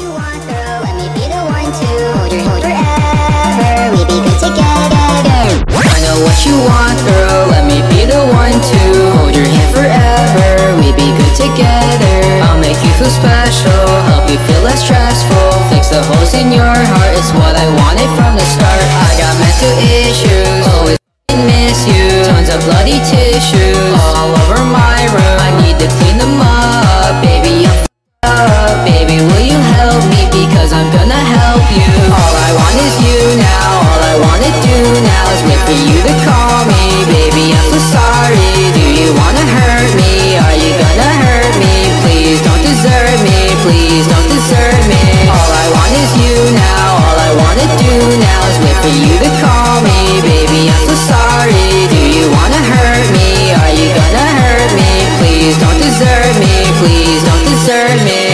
you want, girl. Let me be the one to hold your hand. I know what you want, girl. Let me be the one to hold your hand forever. We be good together. I'll make you feel special, help you feel less stressful. Fix the holes in your heart, it's what I wanted from the start. I got mental issues, always miss you. Tons of bloody tissues you. All I want is you now. All I wanna do now is wait for you to call me. Baby, I'm so sorry. Do you wanna hurt me? Are you gonna hurt me? Please don't desert me. Please don't desert me. All I want is you now. All I wanna do now is wait for you to call me. Baby, I'm so sorry. Do you wanna hurt me? Are you gonna hurt me? Please don't desert me. Please don't desert me.